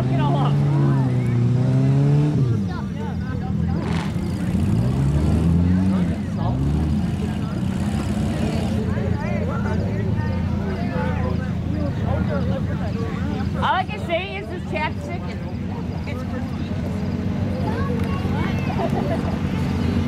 all I can say is oh, this chapstick it's for.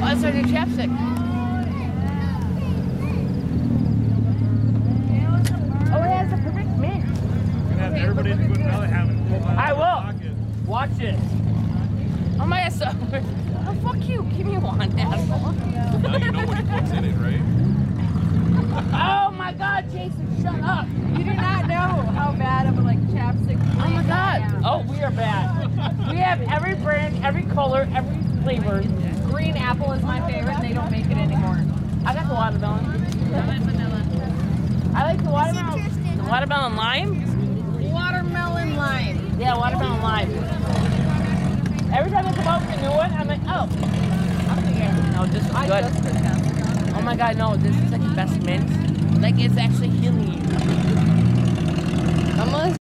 What's our new chapstick? Watch it. Oh my so, oh fuck you. Give me one, asshole. Now you know he puts in it, right? Oh my god, Jason, shut up. You do not know how bad of a like chapstick. Oh my I god. Oh, we are bad. We have every brand, every color, every flavor. Green apple is my favorite. and They don't make it anymore. I got the watermelon. I like the watermelon. The watermelon lime? Watermelon lime. Yeah, watermelon live. Every time I come out with a new one, I'm like, oh. No, this is I good. Oh my god, no, this is like the best mint. Like, it's actually healing you. I'm